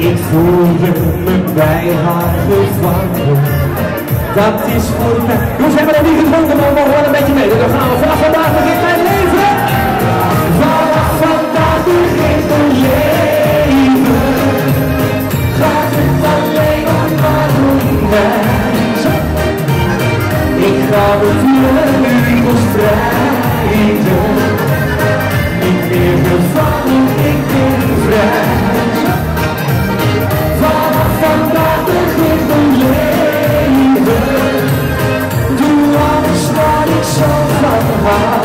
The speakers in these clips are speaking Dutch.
Ik voelde me bij haar gevangen. Dat is voorbij. Hoe zijn we nog niet gedronken, maar we horen een beetje mee. Dan gaan we vanaf vandaag begint mijn leven. Vanaf vandaag begint mijn leven. Gaat het alleen maar om mij. Ik ga me hou.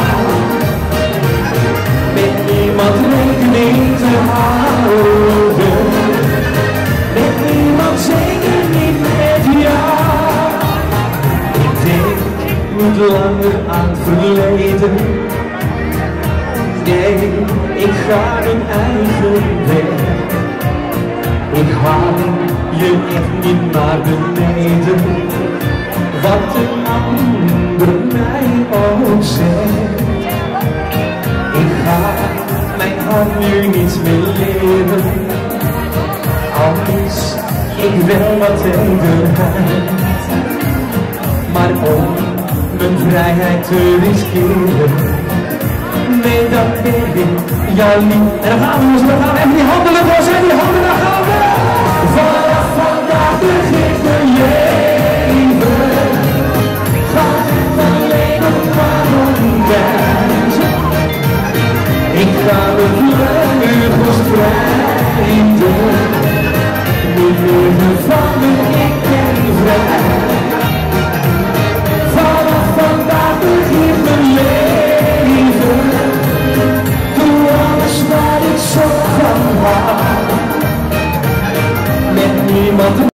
Met niemand rekening te houden. Met niemand zeker niet met jou. Ik denk niet langer aan het verleden. Nee, ik ga mijn eigen weg. Ik haal je echt niet naar beneden. Wat een ander mij zegt. Ik ga mijn hart nu niet meer leren. Al ik wel wat tederheid. Maar om mijn vrijheid te riskeren. Nee, dat ben ik jou niet. En dan Ik ga strijden. Niet meer gevangen, ik ben vrij. Vanaf vandaag mijn leven. Doe alles waar ik zo van. Met niemand